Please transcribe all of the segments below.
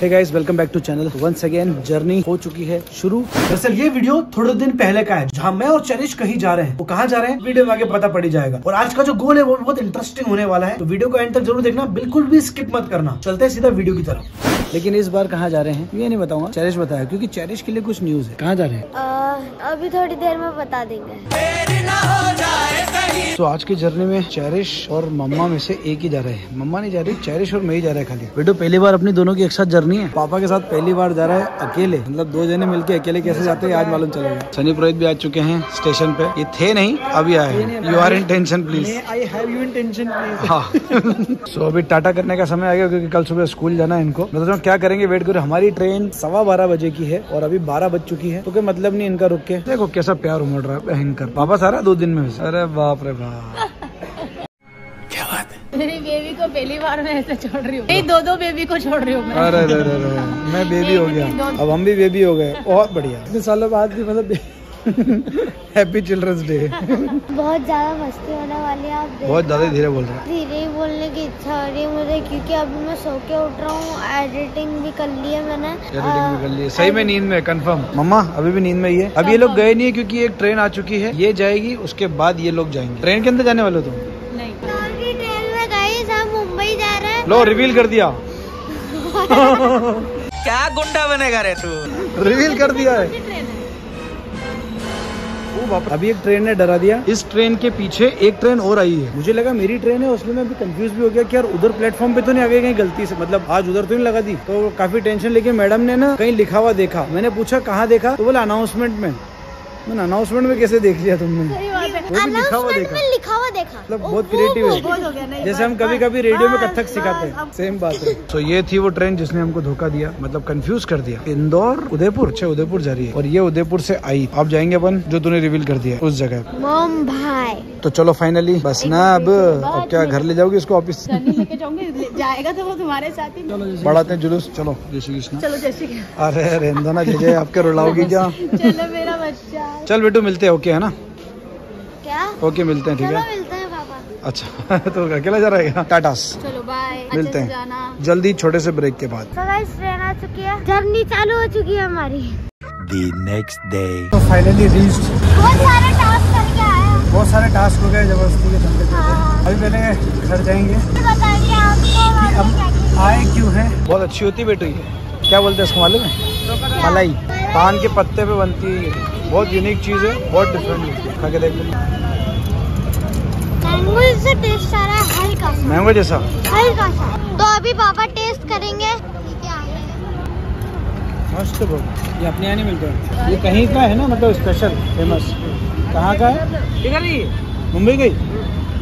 Hey guys welcome back to channel once again journey हो चुकी है शुरू। दरअसल ये वीडियो थोड़े दिन पहले का है जहाँ मैं और चरिश कहीं जा रहे हैं। वो कहाँ जा रहे हैं वीडियो में आगे पता पड़ी जाएगा। और आज का जो गोल है वो बहुत इंटरेस्टिंग होने वाला है। तो वीडियो को एंड तक ज़रूर देखना बिल्कुल भी स्किप मत करना। चलते हैं सीधा वीडियो की तरफ़। लेकिन इस बार कहाँ जा रहे हैं ये नहीं बताऊँगा। चैरिश बताया क्योंकि चैरिश के लिए कुछ न्यूज़ है। कहाँ जा रहे हैं? अभी थोड़ी देर में बता देंगे। तो आज की जर्नी में चैरिश और मम्मा में से एक ही जा रहे हैं। मम्मा नहीं जा रही चैरिश और मैं ही जा रहा है खाली। बेटो पहली बार अपनी दोनों की एक साथ जर्नी है? पापा के साथ पहली बार जा रहा है अकेले। मतलब दो जने मिलके अकेले कैसे जाते हैं आज मालूम चलेगा। सनी पुरोहित भी आ चुके हैं स्टेशन पे। ये थे नहीं अभी आए you are in tension please I have you in tension please हाँ। सो अभी टाटा करने का समय आ गया क्योंकि कल सुबह स्कूल जाना है इनको। मतलब क्या करेंगे? वेट करो हमारी ट्रेन सवा बारह बजे की है और अभी बारह बज चुकी है। तो कोई मतलब नहीं इनका रुक के। देखो कैसा प्यार उमड़ रहा है आ रहा है दो दिन में अरे बाप रे बाप। मेरी बेबी को पहली बार मैं ऐसे छोड़ रही हूँ। नहीं दो दो बेबी को छोड़ रही हूँ मैं। अरे अरे अरे अरे, मैं बेबी हो गया। अब हम भी बेबी हो गए। बहुत बढ़िया। इतने सालों बाद भी मतलब हैप्पी चिल्ड्रंस डे बहुत ज़्यादा मस्ती होने वाली है आप बहुत ज़्यादा धीरे बोल रहे है। धीरे ही बोलने की इच्छा हो रही है मुझे क्योंकि अभी मैं सो के उठ रहा हूँ एडिटिंग भी कर ली है मैंने। एडिटिंग भी कर ली है। सही में नींद में कंफर्म मम्मा अभी भी नींद में ही है। अब ये लोग गए नहीं है क्योंकि एक ट्रेन आ चुकी है। ये जाएगी उसके बाद ये लोग जाएँगे। ट्रेन के अंदर जाने वाले हो तुम? नहीं। मुंबई जा रहे हैं? लो रिवील कर दिया। क्या गुंडा बनेगा रे तू? रिवील कर दिया है। अभी एक ट्रेन ने डरा दिया। इस ट्रेन के पीछे एक ट्रेन और आई है। मुझे लगा मेरी ट्रेन है उसमें मैं भी कंफ्यूज भी हो गया कि यार उधर प्लेटफॉर्म पे तो नहीं आ गई कहीं गलती से मतलब आज उधर तो नहीं लगा दी। तो काफ़ी टेंशन लेके मैडम ने ना कहीं लिखा हुआ देखा। मैंने पूछा कहाँ देखा? तो बोला अनाउंसमेंट में। मैंने अनाउंसमेंट में कैसे देख लिया तुमने? लिखा हुआ देखा। लिखा हुआ देखा। मतलब बहुत क्रिएटिव है। जैसे हम कभी कभी रेडियो में कथक सिखाते हैं। सेम बात है। तो ये थी वो ट्रेन जिसने हमको धोखा दिया मतलब कंफ्यूज कर दिया। इंदौर उदयपुर। अच्छा उदयपुर जा रही है। और ये उदयपुर से आई। आप जाएँगे अपन जो तूने रिवील कर दिया उस जगह मुंबई। तो चलो फाइनली बस ना अब। अब क्या घर ले जाओगे इसको ऑफ़िस लेके जाऊँगी। जाएगा तो वो तुम्हारे साथ ही। बढ़ाते हैं जुलूस। चलो। जय श्री कृष्ण। चलो जैसे कि अरे रहने ना जय आपके रुलाओगी क्या? चलो मेरा बच्चा। चल बेटू मिलते हैं ओके है ना? ओके मिलते हैं ठीक है? मिलते हैं पापा। अच्छा तो अकेला जा रहेगा? टाटास चलो बाय मिलते अच्छे हैं। जाना। जल्दी छोटे से ब्रेक के बाद। तो ट्रेन आ चुकी है। जर्नी चालू हो चुकी है हमारी। The next day. तो फाइनली रीच बहुत सारे टास्क करके हैं बहुत सारे टास्क हो गए ज़बरदस्ती के चलते चलते हाँ। अभी पहले घर जाएँगे। बताएँगे आपको वहाँ पे क्या क्या आए क्यों है? बहुत अच्छी होती बेटू। ये क्या बोलते हैं इसको मालूम है। मलाई। पान के पत्ते पे बनती है बहुत यूनिक चीज़ है बहुत डिफरेंट है। खा के देख लो मैंगो से टेस्ट आ रहा है हल्का सा। मैंगो जैसा। हल्का सा। तो अभी पापा टेस्ट करेंगे। है मस्त बहुत। ये अपने यहाँ नहीं मिलते ये कहीं का है ना मतलब स्पेशल फ़ेमस कहाँ का है? मुंबई गई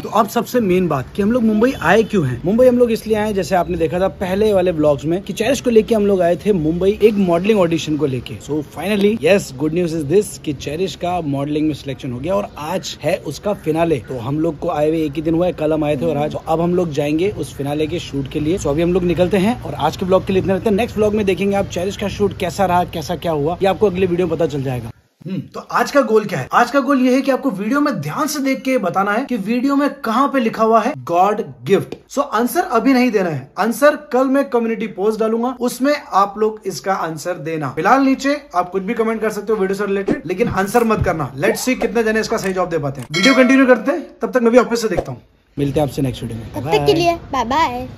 तो अब सबसे मेन बात कि हम लोग मुंबई आए क्यों हैं? मुंबई हम लोग इसलिए आए, जैसे आपने देखा था पहले वाले ब्लॉग्स में, कि चैरिश को लेके हम लोग आए थे मुंबई एक मॉडलिंग ऑडिशन को लेके। So finally yes good news is this कि चैरिश का मॉडलिंग में सिलेक्शन हो गया और आज है उसका फिनाले तो हम लोग को आए हुए एक ही दिन हुआ है, कल हम आए थे और आज तो अब हम लोग जाएँगे उस फिनाले के शूट के लिए। सो अभी हम लोग निकलते हैं और आज के ब्लॉग के लिए इतने रहते हैं। नेक्स्ट ब्लॉग में देखेंगे आप चैरिश का शूट कैसा रहा, कैसा क्या हुआ, ये आपको अगले वीडियो में पता चल जाएगा। तो आज का गोल क्या है? आज का गोल ये है कि आपको वीडियो में ध्यान से देख के बताना है कि वीडियो में कहाँ पे लिखा हुआ है गॉड गिफ्ट। सो आंसर अभी नहीं देना है। आंसर कल मैं कम्युनिटी पोस्ट डालूँगा उसमें आप लोग इसका आंसर देना। फ़िलहाल नीचे आप कुछ भी कमेंट कर सकते हो वीडियो से रिलेटेड लेकिन आंसर मत करना। लेट सी कितने जने इसका सही जवाब दे पाते हैं। वीडियो कंटिन्यू करते हैं तब तक मैं भी ऑफ़िस से देखता हूँ। मिलते हैं आपसे नेक्स्ट वीडियो में। तब तक के लिए बाय बाय